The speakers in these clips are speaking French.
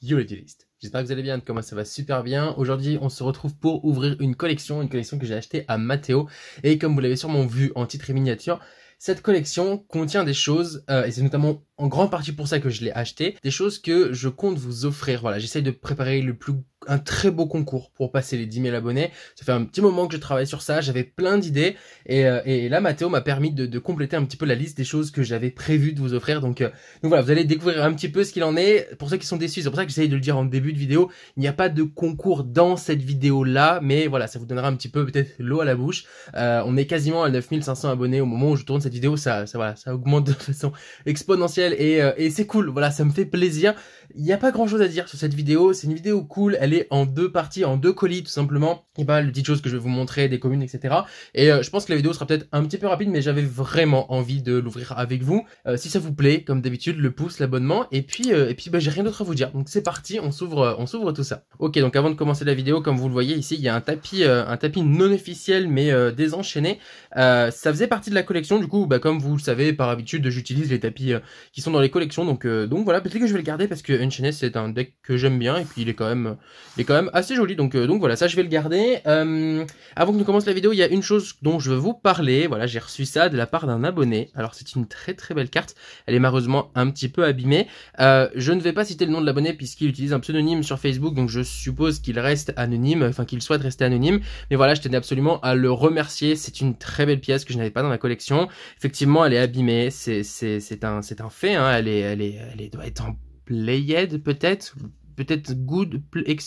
Yo les duelistes, j'espère que vous allez bien, comment ça va super bien. Aujourd'hui on se retrouve pour ouvrir une collection, une collection que j'ai achetée à Matteo. Et comme vous l'avez sûrement vu en titre et miniature, cette collection contient des choses, euh, et c'est notamment en grande partie pour ça que je l'ai acheté, des choses que je compte vous offrir. Voilà, j'essaye de préparer le plus un très beau concours pour passer les 10 000 abonnés. Ça fait un petit moment que je travaille sur ça, j'avais plein d'idées et, euh, et, là Mathéo m'a permis de, de, compléter un petit peu la liste des choses que j'avais prévu de vous offrir. Donc, euh, donc voilà, vous allez découvrir un petit peu ce qu'il en est. Pour ceux qui sont déçus, c'est pour ça que j'essaye de le dire en début de vidéo, il n'y a pas de concours dans cette vidéo là, mais voilà, ça vous donnera un petit peu peut-être l'eau à la bouche. Euh, on est quasiment à 9500 abonnés au moment où je tourne cette vidéo, ça, ça voilà, ça augmente de façon exponentielle et, euh, et c'est cool. Voilà, ça me fait plaisir. Il n'y a pas grand chose à dire sur cette vidéo. C'est une vidéo cool. Elle est en deux parties, en deux colis tout simplement. Et pas les petites choses que je vais vous montrer, des communes, etc. Et euh, je pense que la vidéo sera peut-être un petit peu rapide, mais j'avais vraiment envie de l'ouvrir avec vous. Euh, si ça vous plaît, comme d'habitude, le pouce, l'abonnement. Et puis, euh, et puis, bah, j'ai rien d'autre à vous dire. Donc c'est parti, on s'ouvre, on s'ouvre tout ça. Ok, donc avant de commencer la vidéo, comme vous le voyez ici, il y a un tapis, un tapis non officiel, mais désenchaîné. ça faisait partie de la collection. Du coup, bah, comme vous le savez, par habitude, j'utilise les tapis qui sont dans les collections. Donc, donc voilà, peut-être que je vais le garder parce que Unchained c'est un deck que j'aime bien et puis il est quand même, il est quand même assez joli. Donc, donc voilà, ça je vais le garder. Euh, avant que nous commence la vidéo, il y a une chose dont je veux vous parler. Voilà, j'ai reçu ça de la part d'un abonné. Alors c'est une très très belle carte. Elle est malheureusement un petit peu abîmée. Euh, je ne vais pas citer le nom de l'abonné puisqu'il utilise un pseudonyme sur Facebook, donc je suppose qu'il reste anonyme, enfin qu'il souhaite rester anonyme. Mais voilà, je tenais absolument à le remercier. C'est une très belle pièce que je n'avais pas dans ma collection. Effectivement, elle est abîmée. C'est un un fait. Hein. Elle est, doit être en played peut-être? Peut-être good,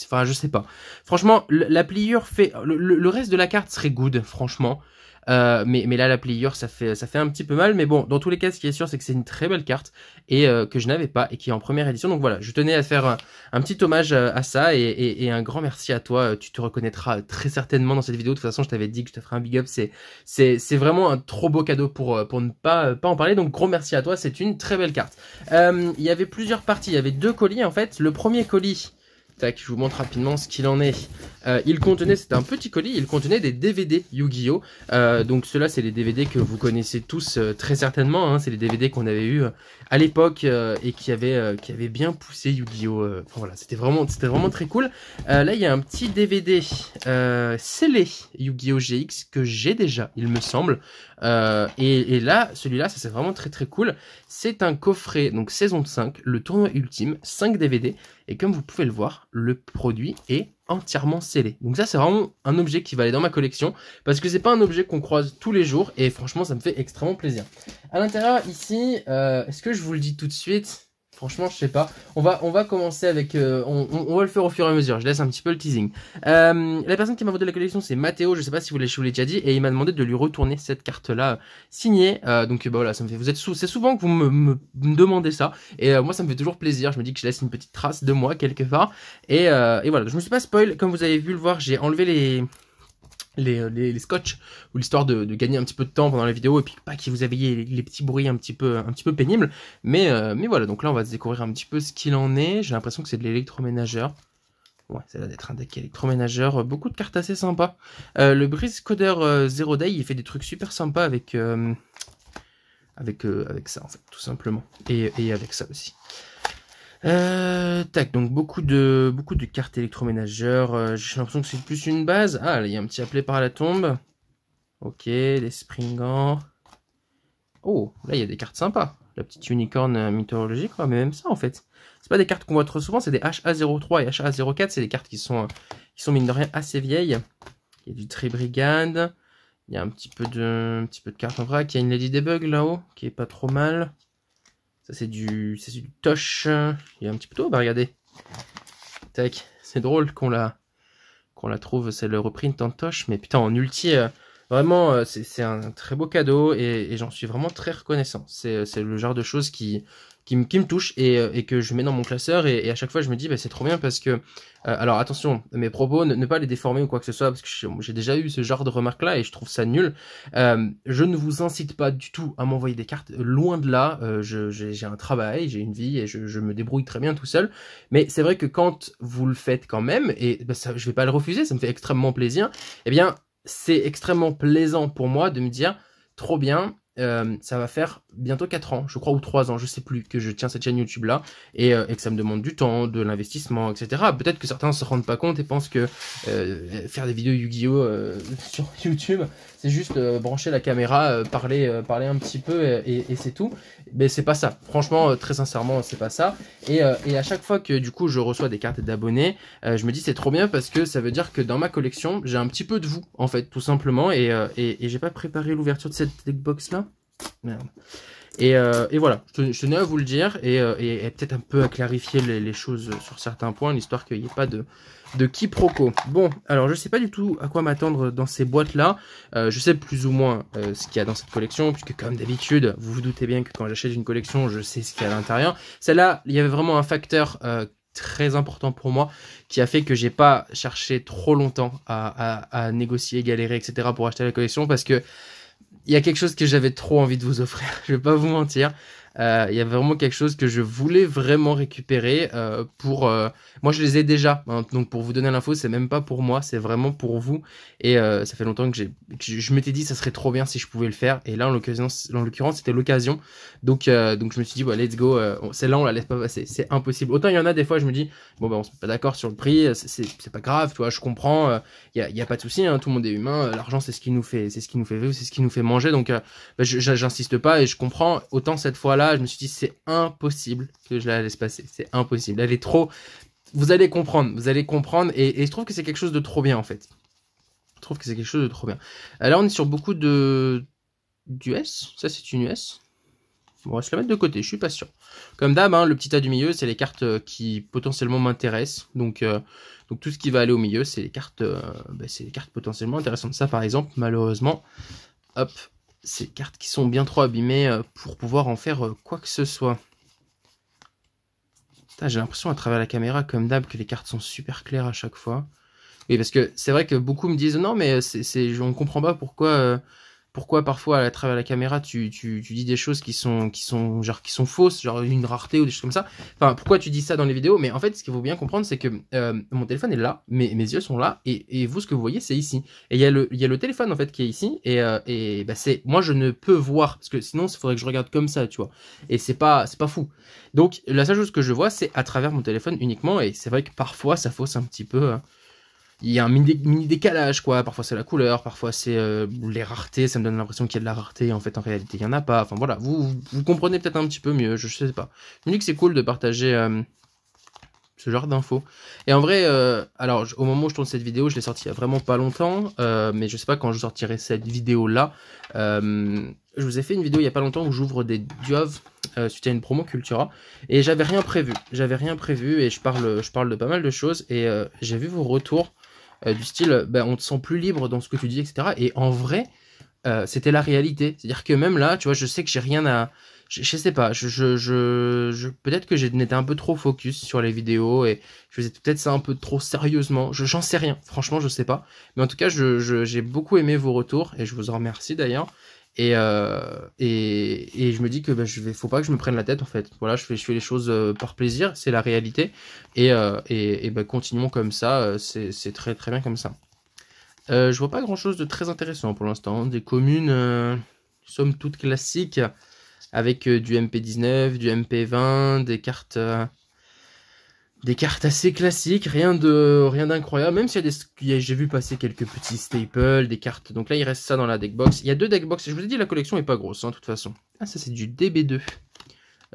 enfin je sais pas. Franchement, la pliure fait, le, reste de la carte serait good, franchement. Euh, mais, mais là, la pliure, ça fait, ça fait un petit peu mal. Mais bon, dans tous les cas, ce qui est sûr, c'est que c'est une très belle carte et euh, que je n'avais pas et qui est en première édition. Donc voilà, je tenais à faire un, petit hommage euh, à ça et, et, un grand merci à toi. Tu te reconnaîtras très certainement dans cette vidéo. De toute façon, je t'avais dit que je te ferais un big up. C'est, vraiment un trop beau cadeau pour, pour ne pas, pas en parler. Donc gros merci à toi. C'est une très belle carte. il y avait plusieurs parties. Il y avait deux colis en fait. Le premier colis je vous montre rapidement ce qu'il en est. Euh, il contenait, c'était un petit colis, il contenait des DVD Yu-Gi-Oh! Euh, donc ceux-là, c'est les DVD que vous connaissez tous euh, très certainement. Hein. c'est les DVD qu'on avait eu à l'époque et qui avaient, qui bien poussé Yu-Gi-Oh! voilà, c'était vraiment, c'était vraiment très cool. là, il y a un petit DVD scellé Yu-Gi-Oh! GX que j'ai déjà, il me semble. Et, et, là, celui-là, ça c'est vraiment très très cool. C'est un coffret, donc saison 5, le tournoi ultime, 5 DVD. Et comme vous pouvez le voir, le produit est entièrement scellé. Donc ça, c'est vraiment un objet qui va aller dans ma collection parce que c'est pas un objet qu'on croise tous les jours et franchement, ça me fait extrêmement plaisir. À l'intérieur, ici, euh, est-ce que je vous le dis tout de suite? Franchement, je sais pas. On va, on va commencer avec... Euh, on, va le faire au fur et à mesure. Je laisse un petit peu le teasing. Euh, la personne qui m'a vendu la collection, c'est Mathéo. Je sais pas si vous l'avez déjà dit. Et il m'a demandé de lui retourner cette carte-là signée. Euh, donc bah, voilà, ça me fait... Vous êtes. C'est souvent que vous me, me, demandez ça. Et moi, ça me fait toujours plaisir. Je me dis que je laisse une petite trace de moi quelque part. Et, et voilà, je me suis pas spoil. Comme vous avez vu le voir, j'ai enlevé les les, les, scotch ou l'histoire de, de, gagner un petit peu de temps pendant la vidéo et puis pas qu'il vous ayez les, petits bruits un petit peu un petit peu pénibles. Mais euh, mais voilà donc là on va découvrir un petit peu ce qu'il en est. J'ai l'impression que c'est de l'électroménageur. Ouais ça va être un deck électroménageur beaucoup de cartes assez sympas. Euh, le Breeze Coder euh, Zero Day il fait des trucs super sympas avec avec avec ça en fait tout simplement. Et, et avec ça aussi euh, tac, donc beaucoup de beaucoup de cartes électroménageurs. Euh, j'ai l'impression que c'est plus une base. Ah, il y a un petit appelé par la tombe. Ok, des springants. Oh, là il y a des cartes sympas. La petite unicorne euh, mythologique, mais même ça en fait. C'est pas des cartes qu'on voit trop souvent, c'est des HA03 et HA04, c'est des cartes qui sont qui sont mine de rien assez vieilles. Il y a du Tribrigade. Il y a un petit peu de un petit peu de cartes en vrac. Il y a une Lady Debug là-haut qui est pas trop mal c'est du, du toche. Il y a un petit peu de bah regardez. Tac, c'est drôle qu'on la, qu'on la trouve, c'est le reprint en toche, mais putain en ulti, euh, vraiment euh, c'est un très beau cadeau et, et j'en suis vraiment très reconnaissant. C'est le genre de choses qui, qui, me, touche et, euh, et, que je mets dans mon classeur et, à chaque fois je me dis bah, c'est trop bien parce que euh, alors attention mes propos ne, pas les déformer ou quoi que ce soit parce que j'ai déjà eu ce genre de remarques là et je trouve ça nul. Euh, je ne vous incite pas du tout à m'envoyer des cartes. Loin de là j'ai un travail j'ai une vie et je, me débrouille très bien tout seul. Mais c'est vrai que quand vous le faites quand même et bah, je vais pas le refuser ça me fait extrêmement plaisir eh bien c'est extrêmement plaisant pour moi de me dire trop bien ça va faire bientôt 4 ans, je crois, ou 3 ans, je sais plus, que je tiens cette chaîne YouTube là, et, euh, et que ça me demande du temps, de l'investissement, etc. Peut-être que certains se rendent pas compte et pensent que euh, faire des vidéos Yu-Gi-Oh euh, sur YouTube, c'est juste brancher la caméra, parler, parler un petit peu et, c'est tout. Mais c'est pas ça. Franchement, très sincèrement, c'est pas ça. Et, à chaque fois que du coup je reçois des cartes d'abonnés, je me dis c'est trop bien parce que ça veut dire que dans ma collection, j'ai un petit peu de vous, en fait, tout simplement. Et, et, et j'ai pas préparé l'ouverture de cette deckbox là. Merde. Et, euh, voilà, je tenais à vous le dire et, euh, peut-être un peu à clarifier les, choses sur certains points, l'histoire qu'il n'y ait pas de, de quiproquo. Bon, alors je sais pas du tout à quoi m'attendre dans ces boîtes-là. Euh, je sais plus ou moins ce qu'il y a dans cette collection, puisque comme d'habitude, vous vous doutez bien que quand j'achète une collection, je sais ce qu'il y a à l'intérieur. Celle-là, il y avait vraiment un facteur très important pour moi qui a fait que j'ai pas cherché trop longtemps à négocier, galérer, etc. pour acheter la collection, parce que il y a quelque chose que j'avais trop envie de vous offrir. Je vais pas vous mentir. Euh, il y a vraiment quelque chose que je voulais vraiment récupérer euh, pour. Euh, moi, je les ai déjà. Hein, donc, pour vous donner l'info, c'est même pas pour moi, c'est vraiment pour vous. Et ça fait longtemps que, j'ai, je m'étais dit, ça serait trop bien si je pouvais le faire. Et là, en l'occurrence, en l'occurrence, c'était l'occasion. Donc, donc, je me suis dit, bah, let's go. celle-là, on la laisse pas passer. C'est impossible. Autant il y en a des fois, je me dis, bon, bah, on se met pas d'accord sur le prix. C'est, pas grave, tu vois. Je comprends. Il y a, pas de souci. Hein, tout le monde est humain. L'argent, c'est ce qui nous fait, c'est ce qui nous fait vivre, c'est ce qui nous fait manger. Donc, bah, j'insiste pas et je comprends. Autant cette fois-là je me suis dit, c'est impossible que je la laisse passer. C'est impossible. Elle est trop. Vous allez comprendre, vous allez comprendre. Et, je trouve que c'est quelque chose de trop bien, en fait. Je trouve que c'est quelque chose de trop bien. Là, on est sur beaucoup de. d'US. Ça, c'est une US. on va se la mettre de côté, je suis pas sûr. Comme d'hab, hein, le petit tas du milieu, c'est les cartes euh, qui potentiellement m'intéressent. Donc, euh, donc tout ce qui va aller au milieu, c'est les cartes, euh, bah, c'est les cartes potentiellement intéressantes. Ça, par exemple, malheureusement, hop, ces cartes qui sont bien trop abîmées euh, pour pouvoir en faire euh, quoi que ce soit. J'ai l'impression à travers la caméra, comme d'hab, que les cartes sont super claires à chaque fois. Oui, parce que c'est vrai que beaucoup me disent non, mais c'est, on ne comprend pas pourquoi euh, pourquoi parfois à travers la caméra tu, tu, tu, dis des choses qui sont qui sont genre qui sont fausses genre une rareté ou des choses comme ça. Enfin pourquoi tu dis ça dans les vidéos? Mais en fait ce qu'il faut bien comprendre c'est que euh, mon téléphone est là mes, mes yeux sont là et, et vous ce que vous voyez c'est ici. Et il y a le il y a le téléphone en fait qui est ici et euh, et bah c'est moi je ne peux voir parce que sinon il faudrait que je regarde comme ça tu vois. Et c'est pas c'est pas fou. Donc la seule chose que je vois c'est à travers mon téléphone uniquement et c'est vrai que parfois ça fausse un petit peu hein il y a un mini, décalage quoi. Parfois c'est la couleur parfois c'est euh, les raretés. Ça me donne l'impression qu'il y a de la rareté. En fait en réalité il y en a pas. Enfin voilà. Vous vous, comprenez peut-être un petit peu mieux. Je sais pas. Je me dis que c'est cool de partager euh, ce genre d'infos. Et en vrai euh, alors au moment où je tourne cette vidéo je l'ai sortie il y a vraiment pas longtemps. Mais je sais pas quand je sortirai cette vidéo là je vous ai fait une vidéo il y a pas longtemps où j'ouvre des duov suite à une promo Cultura. Et j'avais rien prévu. J'avais rien prévu et je parle je parle de pas mal de choses. Et j'ai vu vos retours euh, du style, ben, on te sent plus libre dans ce que tu dis, etc. Et en vrai, euh, c'était la réalité. C'est-à-dire que même là, tu vois, je sais que j'ai rien à... Je, sais pas, peut-être que j'étais un peu trop focus sur les vidéos et je faisais peut-être ça un peu trop sérieusement. Je, j'en sais rien, franchement, je sais pas. Mais en tout cas, j'ai beaucoup aimé vos retours et je vous en remercie d'ailleurs. Et, euh, et, et, je me dis que bah, je faut pas que je me prenne la tête en fait. Voilà, je fais, je fais les choses euh, par plaisir, c'est la réalité. Et, euh, et, et bah, continuons comme ça, c'est très très bien comme ça. Je vois pas grand chose de très intéressant pour l'instant. Des communes, somme toute classiques, avec du MP19, du MP20, des cartes des cartes assez classiques, rien de rien d'incroyable, même s'il y a des j'ai vu passer quelques petits staples, des cartes. Donc là, il reste ça dans la deckbox. Il y a deux deckbox. Je vous ai dit, la collection est pas grosse, hein, de toute façon. Ah, ça c'est du DB2.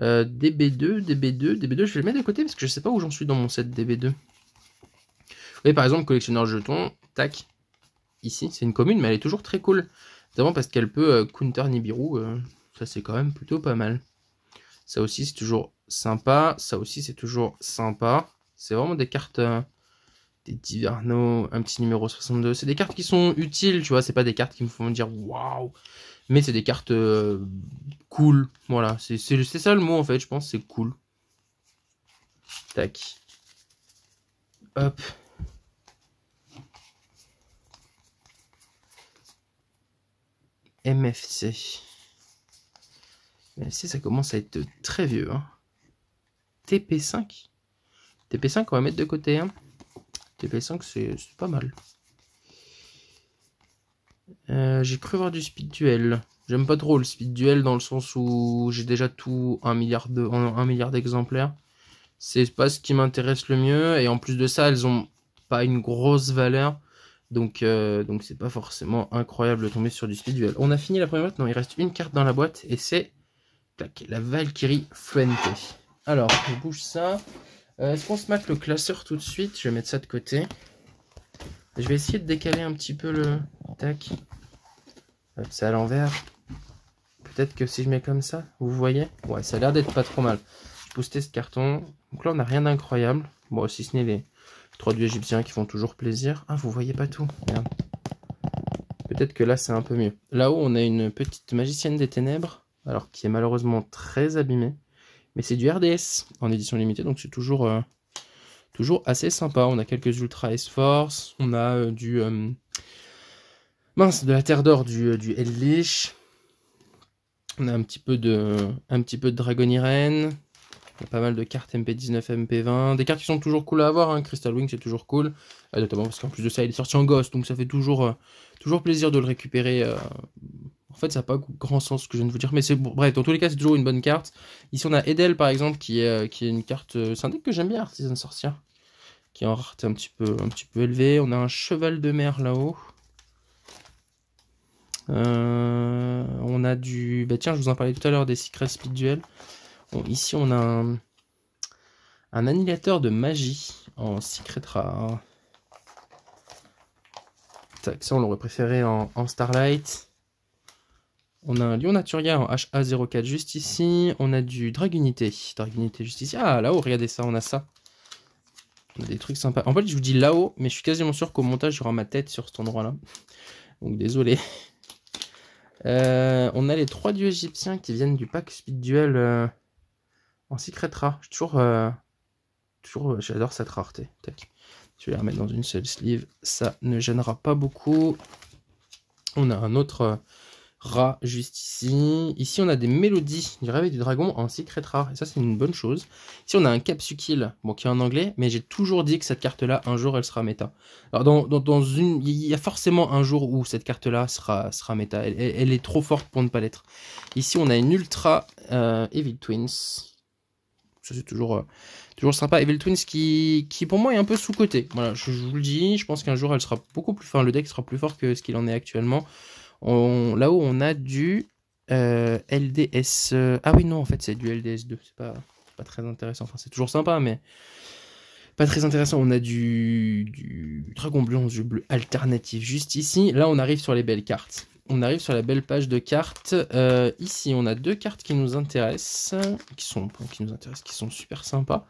Euh, DB2, DB2, DB2. Je vais le mettre de côté parce que je sais pas où j'en suis dans mon set DB2. Vous voyez, par exemple, collectionneur jetons, tac. Ici, c'est une commune, mais elle est toujours très cool. Notamment parce qu'elle peut euh, counter Nibiru. Euh, ça, c'est quand même plutôt pas mal. Ça aussi, c'est toujours sympa. Ça aussi, c'est toujours sympa. C'est vraiment des cartes, euh, des Diverno, un petit numéro 62. C'est des cartes qui sont utiles, tu vois. C'est pas des cartes qui me font dire waouh. Mais c'est des cartes euh, cool. Voilà, c'est ça le mot en fait, je pense. C'est cool. Tac. Hop. MFC. MFC, ça commence à être très vieux. Hein. TP5. TP5, on va mettre de côté. Hein. TP5, c'est pas mal. Euh, j'ai cru voir du speed duel. J'aime pas trop le speed duel dans le sens où j'ai déjà tout un milliard de, un milliard d'exemplaires. C'est pas ce qui m'intéresse le mieux. Et en plus de ça, elles ont pas une grosse valeur. Donc, euh, donc c'est pas forcément incroyable de tomber sur du speed duel. On a fini la première boîte? Non, il reste une carte dans la boîte. Et c'est la Valkyrie Fuente. Alors, je bouge ça. Euh, est-ce qu'on se mate le classeur tout de suite? Je vais mettre ça de côté. Je vais essayer de décaler un petit peu le... Tac. C'est à l'envers. Peut-être que si je mets comme ça, vous voyez? Ouais, ça a l'air d'être pas trop mal. Je ce carton. Donc là, on n'a rien d'incroyable. Bon, si ce n'est les trois dieux égyptiens qui font toujours plaisir. Ah, vous voyez pas tout. Peut-être que là, c'est un peu mieux. Là-haut, on a une petite magicienne des ténèbres. Alors, qui est malheureusement très abîmée. Mais c'est du RDS en édition limitée. Donc, c'est toujours, euh, toujours assez sympa. On a quelques Ultra S-Force. On a euh, du... Euh, mince, de la Terre d'Or, du, du. On a un petit peu de, Dragon Irene. pas mal de cartes MP19, MP20. Des cartes qui sont toujours cool à avoir. Hein. Crystal Wing, c'est toujours cool. Notamment parce qu'en plus de ça, il est sorti en Ghost. Donc ça fait toujours plaisir de le récupérer. Euh. En fait, ça n'a pas grand sens ce que je viens de vous dire. Mais c'est bref, dans tous les cas, c'est toujours une bonne carte. Ici, on a Edel, par exemple, qui est, qui est une carte. c'est un deck que j'aime bien, Artisan Sorcière. Qui est en rareté un petit peu, un petit peu élevée. On a un cheval de mer là-haut. Euh, on a du... Bah tiens, je vous en parlais tout à l'heure des Secret Speed Duel. ici, on a un, annihilateur de magie en Secret Rare. ça, on l'aurait préféré en, Starlight. On a un Lion Naturia en HA04 juste ici. On a du Dragunité. Dragunité juste ici. Ah, là-haut, regardez ça, on a ça. On a des trucs sympas. En fait, je vous dis là-haut, mais je suis quasiment sûr qu'au montage, j'aurai ma tête sur cet endroit-là. Donc, désolé. Euh, on a les trois dieux égyptiens qui viennent du pack Speed Duel euh, en Secret euh, j'adore cette rareté. Je vais les remettre dans une seule sleeve. Ça ne gênera pas beaucoup. On a un autre Rat juste ici. Ici, on a des mélodies du réveil du dragon en secret rare. Et ça, c'est une bonne chose. Ici, on a un Capsukill, bon, qui est en anglais, mais j'ai toujours dit que cette carte-là, un jour, elle sera méta. Alors, dans, dans, une... il y a forcément un jour où cette carte-là sera, sera méta. Elle, est trop forte pour ne pas l'être. Ici, on a une Ultra euh, Evil Twins. Ça, c'est toujours... Euh, toujours sympa. Evil Twins qui, qui pour moi est un peu sous-côté. Voilà, je, je, vous le dis, je pense qu'un jour elle sera beaucoup plus... Enfin, le deck sera plus fort que ce qu'il en est actuellement. Là-haut, on a du euh, LDS. Euh, ah oui, non, en fait, c'est du LDS2. C'est pas, très intéressant. Enfin, c'est toujours sympa, mais pas très intéressant. On a du, du Dragon Bleu en bleu alternatif juste ici. Là, on arrive sur les belles cartes. On arrive sur la belle page de cartes. Euh, ici, on a deux cartes qui nous intéressent, qui sont, qui nous intéressent, qui sont super sympas.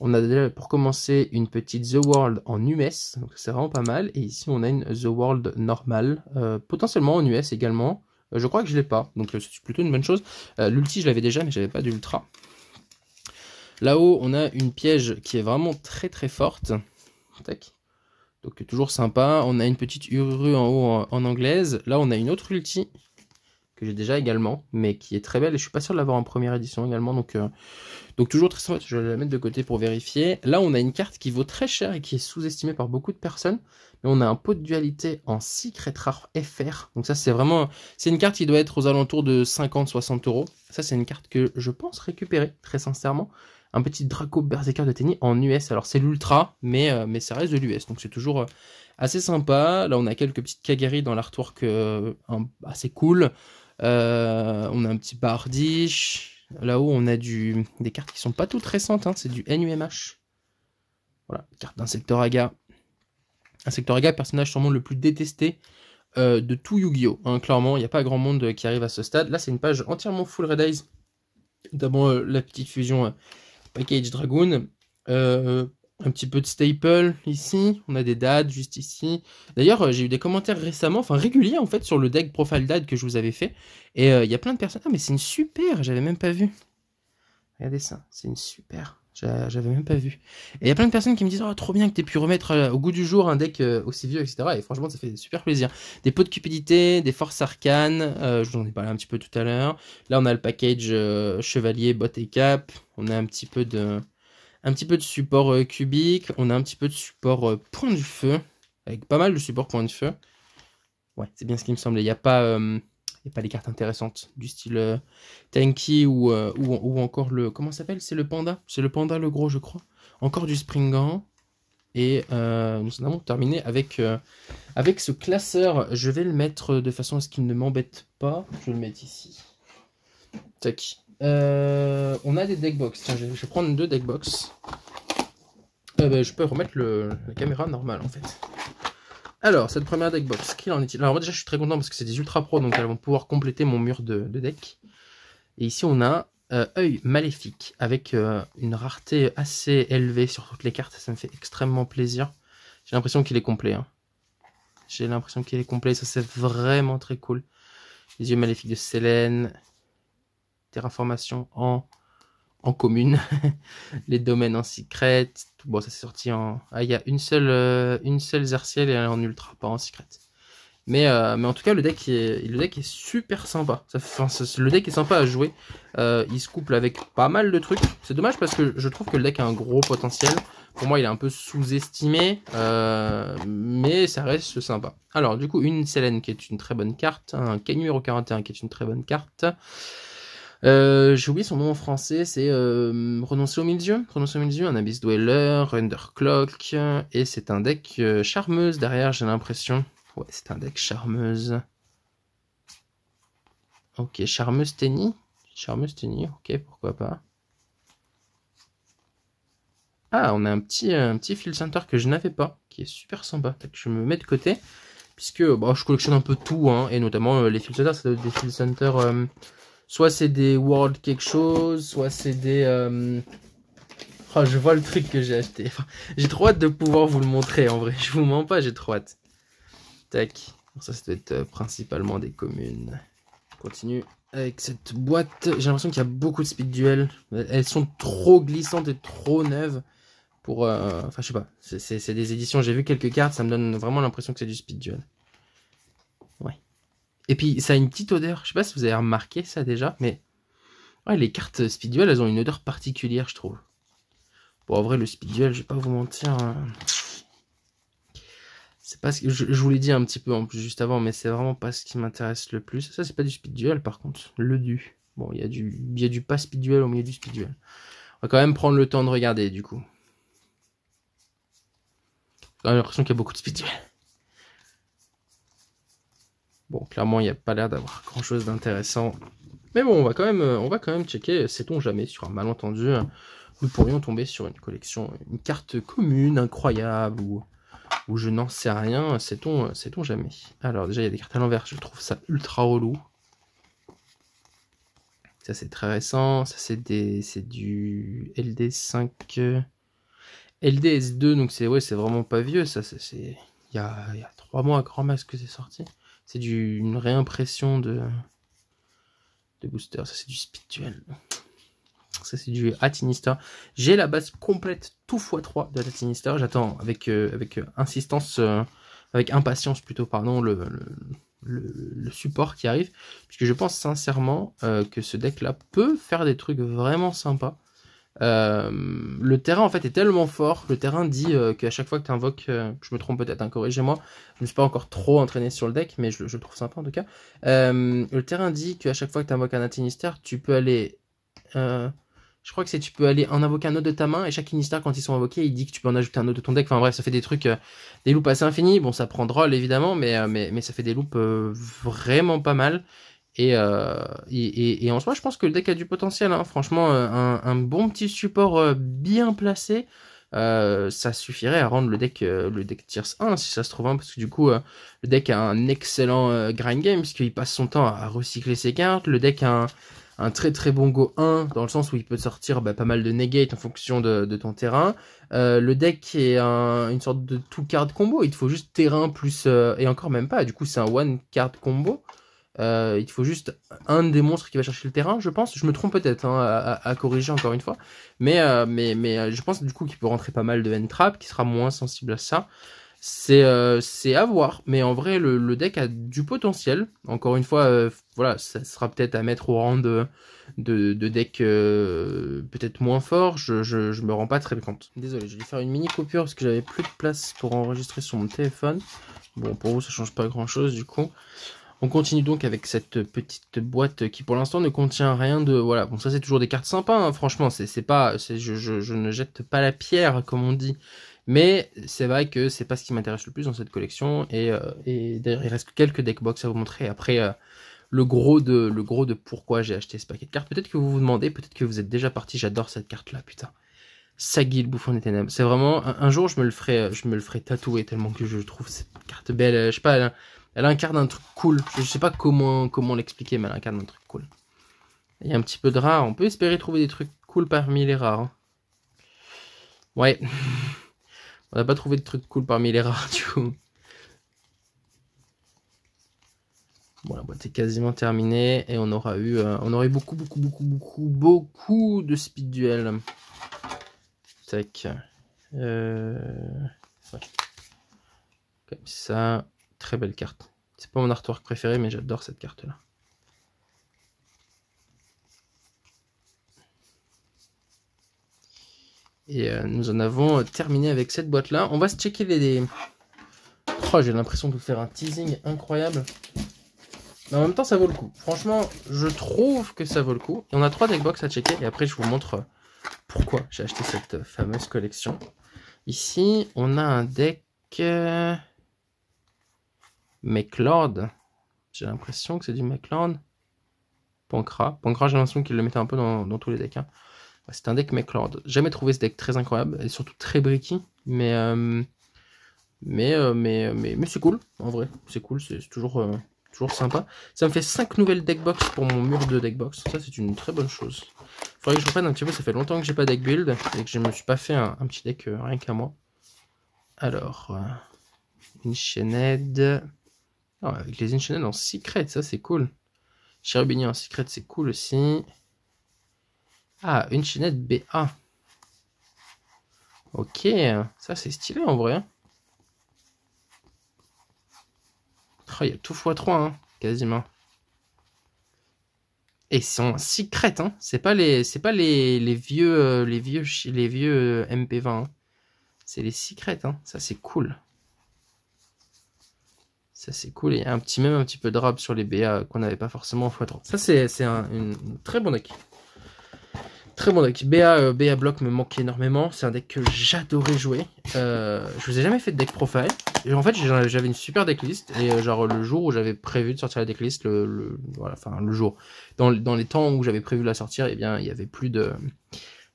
On a déjà pour commencer une petite The World en US, donc c'est vraiment pas mal. Et ici on a une The World normale, euh, potentiellement en US également. Euh, je crois que je l'ai pas, donc euh, c'est plutôt une bonne chose. L'ulti je l'avais déjà, mais j'avais pas d'ultra. Là-haut on a une piège qui est vraiment très très forte. Donc toujours sympa. On a une petite Uru en haut en anglaise. Là on a une autre ulti que j'ai déjà également, mais qui est très belle et je suis pas sûr de l'avoir en première édition également, donc, euh, donc toujours très sympa, je vais la mettre de côté pour vérifier. Là on a une carte qui vaut très cher et qui est sous-estimée par beaucoup de personnes, mais on a un pot de dualité en Secret Rare FR, donc ça c'est vraiment, c'est une carte qui doit être aux alentours de 50-60 euros, ça c'est une carte que je pense récupérer, très sincèrement, un petit Draco Berserker de tennis en US. Alors c'est l'ultra, mais, euh, mais ça reste de l'US. Donc c'est toujours euh, assez sympa. Là on a quelques petites Kagari dans l'artwork assez cool. Euh, on a un petit Bardiche. Là-haut, on a des cartes qui sont pas toutes récentes. Hein. c'est du NUMH. Voilà, carte d'Insectoraga. Insectoraga, personnage sûrement le plus détesté euh, de tout Yu-Gi-Oh! Hein. clairement, il n'y a pas grand monde qui arrive à ce stade. Là, c'est une page entièrement full Red Eyes. Notamment euh, la petite fusion Package Dragoon un petit peu de staple ici, on a des dads juste ici. D'ailleurs, euh, j'ai eu des commentaires récemment, enfin réguliers en fait, sur le deck profile dad que je vous avais fait. Et euh, il y a plein de personnes. Ah, mais c'est une super, j'avais même pas vu. Regardez ça, c'est une super. J'avais même pas vu. Et il y a plein de personnes qui me disent Oh, trop bien que tu aies pu remettre euh, au goût du jour un deck aussi vieux, etc. Et franchement, ça fait super plaisir. Des pots de cupidité, des forces arcanes, je vous en ai parlé un petit peu tout à l'heure. Là, on a le package chevalier, bot et cap. On a un petit peu de un petit peu de support euh, cubique, on a un petit peu de support euh, point du feu, avec pas mal de support point de feu. Ouais, c'est bien ce qui me semblait. Il n'y a pas, euh, n'y a pas des cartes intéressantes du style euh, Tanky ou, ou, encore le... Comment ça s'appelle? C'est le panda C'est le panda le gros, je crois. Encore du Springant. Et nous avons terminé avec, avec ce classeur. Je vais le mettre de façon à ce qu'il ne m'embête pas. Je vais le mettre ici. Tac. On a des deckbox. Tiens, je vais prendre deux deckbox. Ben, je peux remettre la caméra normale en fait. Alors, cette première deck box, qu'il en est-il? Alors, déjà, je suis très content parce que c'est des Ultra Pro, donc elles vont pouvoir compléter mon mur de, deck. Et ici, on a euh, œil maléfique avec euh, une rareté assez élevée sur toutes les cartes. Ça me fait extrêmement plaisir. J'ai l'impression qu'il est complet. Hein. J'ai l'impression qu'il est complet. Ça, c'est vraiment très cool. Les yeux maléfiques de Selene. Terraformation en en commune, les domaines en secret. Bon, ça s'est sorti en. Ah, il y a une seule, euh, une seule Zerciel et elle en ultra, pas en secret. Mais, euh, mais en tout cas, le deck est, le deck est super sympa. Ça, le deck est sympa à jouer. Euh, il se couple avec pas mal de trucs. C'est dommage parce que je trouve que le deck a un gros potentiel. Pour moi, il est un peu sous-estimé, mais ça reste sympa. Alors, du coup, une Selene qui est une très bonne carte, un K numéro 41 qui est une très bonne carte. Euh, j'ai oublié son nom en français, c'est euh, Renoncer au milieu. Renoncer au milieu, un Abyss Dweller, Underclock, et c'est un deck euh, charmeuse derrière, j'ai l'impression. Ouais, c'est un deck charmeuse. Ok, charmeuse Tenny. Charmeuse Tenny, ok, pourquoi pas. Ah, on a un petit, un petit Field Center que je n'avais pas, qui est super sympa. Je me mets de côté, puisque bah, je collectionne un peu tout, hein, et notamment les Field Centers, c'est des Field Centers Soit c'est des World quelque chose, soit c'est des... Euh, oh, je vois le truc que j'ai acheté. j'ai trop hâte de pouvoir vous le montrer en vrai. Je vous mens pas, j'ai trop hâte. Tac. Ça, ça doit être euh, principalement des communes. On continue avec cette boîte. J'ai l'impression qu'il y a beaucoup de speed duel. Elles sont trop glissantes et trop neuves pour... Euh, enfin, je sais pas. C'est des éditions. J'ai vu quelques cartes. Ça me donne vraiment l'impression que c'est du speed duel. Et puis, ça a une petite odeur. Je sais pas si vous avez remarqué ça déjà, mais les cartes Speedduel, elles ont une odeur particulière, je trouve. Bon, en vrai, le Speedduel, je vais pas vous mentir. Hein. C'est pas que je, vous l'ai dit un petit peu en plus juste avant, mais c'est vraiment pas ce qui m'intéresse le plus. Ça, c'est pas du Speedduel, par contre. Le du. Bon, il y a du, il y a du pas au milieu du Speedduel. On va quand même prendre le temps de regarder, du coup. J'ai l'impression qu'il y a beaucoup de Speedduel. Bon, clairement, il n'y a pas l'air d'avoir grand chose d'intéressant. Mais bon, on va quand même, euh, on va quand même checker, sait-on jamais, sur un malentendu, nous pourrions tomber sur une collection, une carte commune, incroyable, ou, je n'en sais rien, sait-on sait jamais. Alors déjà, il y a des cartes à l'envers, je trouve ça ultra relou. Ça c'est très récent, ça c'est du LD5 LDS2 donc c'est ouais, c'est vraiment pas vieux ça c'est il y a y a 3 mois grand max que c'est sorti. C'est une réimpression de, de booster. Ça, c'est du spirituel. Ça, c'est du Atinister. J'ai la base complète tout x3 de Atinister. J'attends avec, euh, avec insistance, euh, avec impatience plutôt, pardon, le, support qui arrive. Puisque je pense sincèrement euh, que ce deck-là peut faire des trucs vraiment sympas. Euh, le terrain en fait est tellement fort, le terrain dit euh, qu'à chaque fois que tu invoques, euh, je me trompe peut-être, hein, corrigez-moi, je ne suis pas encore trop entraîné sur le deck, mais je, le trouve sympa en tout cas. le terrain dit qu'à chaque fois que tu invoques un Atinister, tu peux aller... je crois que c'est tu peux aller en invoquer un autre de ta main, et chaque Inister quand ils sont invoqués, il dit que tu peux en ajouter un autre de ton deck. Enfin bref, ça fait des trucs, des loops assez infinis. Bon, ça prend drôle évidemment, mais, mais, mais ça fait des loops vraiment pas mal. Euh, et, en soi, je pense que le deck a du potentiel. Hein. Franchement, euh, un, bon petit support euh, bien placé, ça suffirait à rendre le deck le deck tiers 1 si ça se trouve. Hein, parce que du coup, le deck a un excellent grind game puisqu'il passe son temps à recycler ses cartes. Le deck a un, très très bon Go 1 dans le sens où il peut sortir bah, pas mal de negate en fonction de, ton terrain. le deck est une sorte de tout card combo. Il faut juste terrain plus et encore même pas. Du coup, c'est un one card combo. Euh, il faut juste un des monstres qui va chercher le terrain, je pense. Je me trompe peut-être hein, à, corriger encore une fois. Mais, euh, mais, mais euh, je pense du coup qu'il peut rentrer pas mal de N-Trap, qui sera moins sensible à ça. C'est à voir. Mais en vrai, le, deck a du potentiel. Encore une fois, voilà, ça sera peut-être à mettre au rang de, de, deck peut-être moins fort. Je, je, je, me rends pas très compte. Désolé, je vais faire une mini coupure parce que j'avais plus de place pour enregistrer sur mon téléphone. Bon, pour vous, ça change pas grand-chose du coup. On continue donc avec cette petite boîte qui pour l'instant ne contient rien de... Voilà, bon ça c'est toujours des cartes sympas, hein. franchement, c'est pas... Je, je, je, ne jette pas la pierre, comme on dit. Mais c'est vrai que c'est pas ce qui m'intéresse le plus dans cette collection. Et, euh, et d'ailleurs, il reste quelques deckbox à vous montrer. Après, euh, le, gros de, le gros de pourquoi j'ai acheté ce paquet de cartes. Peut-être que vous vous demandez, peut-être que vous êtes déjà parti. J'adore cette carte-là, putain. Sagi, le bouffon des ténèbres. C'est vraiment... Un, jour, je me, le ferai, je me le ferai tatouer tellement que je trouve cette carte belle. Je sais pas, elle incarne un truc cool. Je sais pas comment, comment l'expliquer, mais elle incarne un truc cool. Il y a un petit peu de rare. On peut espérer trouver des trucs cool parmi les rares. Hein. Ouais. On n'a pas trouvé de trucs cool parmi les rares, du coup. Bon, la boîte est quasiment terminée. Et on aura eu, euh, on beaucoup, beaucoup, beaucoup, beaucoup, beaucoup de speed duel. Tac. Euh, Comme ça. Très belle carte. C'est pas mon artwork préféré, mais j'adore cette carte-là. Et euh, nous en avons terminé avec cette boîte-là. On va se checker les... Oh, j'ai l'impression de vous faire un teasing incroyable. Mais en même temps, ça vaut le coup. Franchement, je trouve que ça vaut le coup. Et on a trois deckbox à checker. Et après, je vous montre pourquoi j'ai acheté cette fameuse collection. Ici, on a un deck... McLeod. J'ai l'impression que c'est du McLeod. Pancra. Pancra, j'ai l'impression qu'il le mettait un peu dans, tous les decks. Hein. c'est un deck McLeod. Jamais trouvé ce deck très incroyable et surtout très bricky. Mais, euh, mais, euh, mais, mais, mais c'est cool, en vrai. C'est cool, c'est toujours, euh, toujours sympa. Ça me fait 5 nouvelles deckbox pour mon mur de deckbox. Ça, c'est une très bonne chose. Faudrait que je reprenne un petit peu. Ça fait longtemps que j'ai pas deck build et que je me suis pas fait un, petit deck rien qu'à moi. Alors, une chaînette. Ah, avec les Inchined en secret, ça c'est cool. Cherubini en secret, c'est cool aussi. Ah, une chaînette BA. Ok, ça c'est stylé en vrai. Hein. Oh, il y a tout x3, hein, quasiment. Et c'est en secret, hein. C'est pas les, c'est pas les, les, vieux, euh, les vieux, les vieux euh, MP20. Hein. C'est les secrets, hein. Ça c'est cool. Ça c'est cool. A un petit, même un petit peu de rab sur les BA qu'on n'avait pas forcément en x3. Ça c'est un très bon deck. Très bon deck. BA, euh, BA block me manquait énormément. C'est un deck que j'adorais jouer. Euh, je vous ai jamais fait de deck profile. Et en fait j'avais une super decklist. Et euh, genre le jour où j'avais prévu de sortir la decklist, le, le, voilà, enfin le jour. Dans, dans les temps où j'avais prévu de la sortir, et eh bien il y avait plus de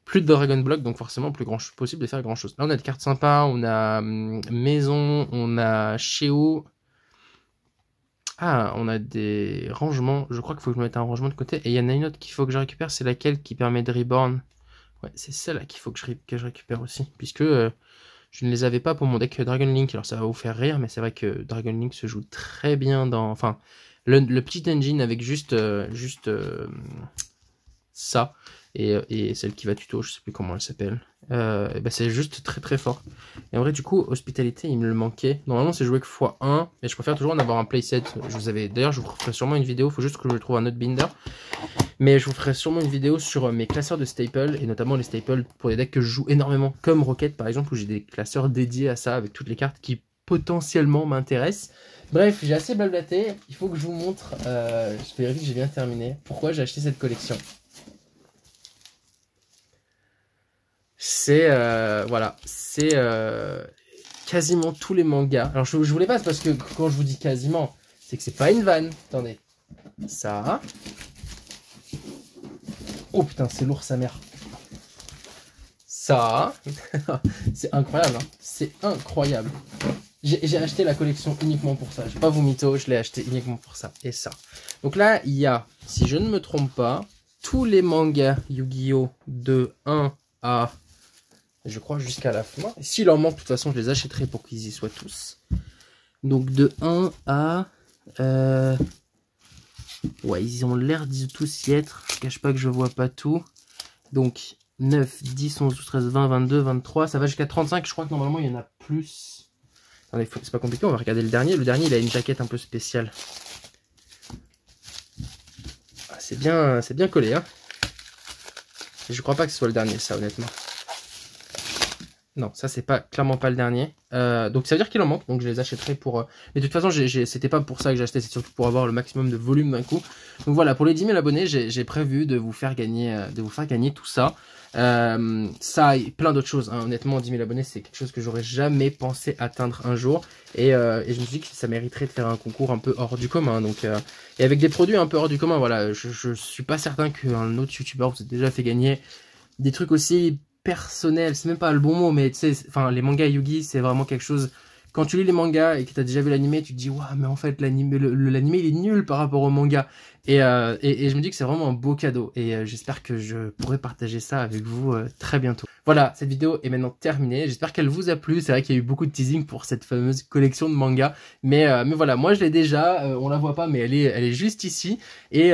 plus de Dragon Block, donc forcément plus grand possible de faire grand chose. Là on a des cartes sympas, on a hum, Maison, on a Sheo, ah, on a des rangements. Je crois qu'il faut que je mette un rangement de côté. Et il y en a une autre qu'il faut que je récupère. C'est laquelle qui permet de reborn? Ouais, c'est celle-là qu'il faut que je, récupère aussi. Puisque euh, je ne les avais pas pour mon deck Dragon Link. Alors ça va vous faire rire, mais c'est vrai que Dragon Link se joue très bien dans... Enfin, le, petit engine avec juste, euh, juste euh, ça. Et, celle qui va tuto, je sais plus comment elle s'appelle. Euh, bah, c'est juste très très fort. Et en vrai, du coup, hospitalité, il me le manquait. Normalement, c'est joué que x1, mais je préfère toujours en avoir un playset. D'ailleurs, je vous ferai sûrement une vidéo. Il faut juste que je trouve un autre binder. Mais je vous ferai sûrement une vidéo sur euh, mes classeurs de staples et notamment les staples pour des decks que je joue énormément, comme Rocket par exemple, où j'ai des classeurs dédiés à ça avec toutes les cartes qui potentiellement m'intéressent. Bref, j'ai assez blablaté. Il faut que je vous montre. Euh, je vérifie que j'ai bien terminé. Pourquoi j'ai acheté cette collection? C'est euh, voilà, c'est euh, quasiment tous les mangas. Alors je, je vous les passe parce que quand je vous dis quasiment, c'est que c'est pas une vanne. Attendez, ça. Oh putain, c'est lourd sa mère. Ça, c'est incroyable, hein. c'est incroyable. J'ai acheté la collection uniquement pour ça. Je vais pas vous mytho, je l'ai acheté uniquement pour ça. Et ça. Donc là, il y a, si je ne me trompe pas, tous les mangas Yu-Gi-Oh! de 1 à je crois, jusqu'à la fin. S'il en manque, de toute façon, je les achèterai pour qu'ils y soient tous. Donc de 1 à... Euh, ouais, ils ont l'air de tous y être. Je cache pas que je vois pas tout. Donc 9, 10, 11, 12, 13, 20, 22, 23. Ça va jusqu'à 35. Je crois que normalement, il y en a plus. Attendez, c'est pas compliqué. On va regarder le dernier. Le dernier, il a une jaquette un peu spéciale. Ah, c'est bien, bien collé. Hein. Je crois pas que ce soit le dernier, ça, honnêtement. Non, ça c'est pas clairement pas le dernier. Euh, donc ça veut dire qu'il en manque, donc je les achèterai pour... Euh, mais de toute façon, c'était pas pour ça que j'ai acheté, c'est surtout pour avoir le maximum de volume d'un coup. Donc voilà, pour les 10 000 abonnés, j'ai prévu de vous faire gagner, euh, de vous faire gagner tout ça. ça et plein d'autres choses. Hein. Honnêtement, 10 000 abonnés, c'est quelque chose que j'aurais jamais pensé atteindre un jour. Et, je me suis dit que ça mériterait de faire un concours un peu hors du commun. Donc, et avec des produits un peu hors du commun, voilà. Je, je suis pas certain qu'un autre youtubeur vous ait déjà fait gagner des trucs aussi personnels, c'est même pas le bon mot, mais tu sais, enfin, les mangas Yugi, c'est vraiment quelque chose. Quand tu lis les mangas et que tu as déjà vu l'animé, tu te dis, waouh, mais en fait, l'animé, il est nul par rapport au manga. Euh, et, et, je me dis que c'est vraiment un beau cadeau. Et euh, j'espère que je pourrai partager ça avec vous euh, très bientôt. Voilà, cette vidéo est maintenant terminée. J'espère qu'elle vous a plu. C'est vrai qu'il y a eu beaucoup de teasing pour cette fameuse collection de mangas. Mais, mais voilà, moi je l'ai déjà. on la voit pas, mais elle est, elle est juste ici. Et,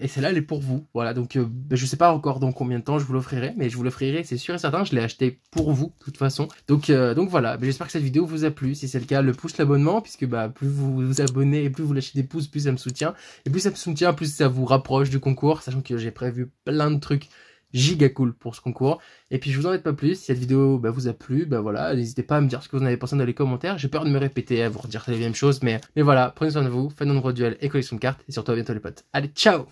et celle-là, elle est pour vous. Voilà, donc ben, je sais pas encore dans combien de temps je vous l'offrirai. Mais je vous l'offrirai, c'est sûr et certain. Je l'ai acheté pour vous, de toute façon. Donc, donc voilà, ben, j'espère que cette vidéo vous a plu. Si c'est le cas, le pouce l'abonnement. Puisque bah, plus vous vous abonnez et plus vous lâchez des pouces, plus ça me soutient. Et plus ça me soutient, plus ça vous rapproche du concours, sachant que j'ai prévu plein de trucs giga cool pour ce concours. Et puis je vous en embête pas plus, si cette vidéo bah, vous a plu, bah voilà, n'hésitez pas à me dire ce que vous en avez pensé dans les commentaires. J'ai peur de me répéter, à vous redire les mêmes choses, mais, mais voilà, prenez soin de vous, faites nombreux duels et collection de cartes, et surtout à bientôt les potes. Allez, ciao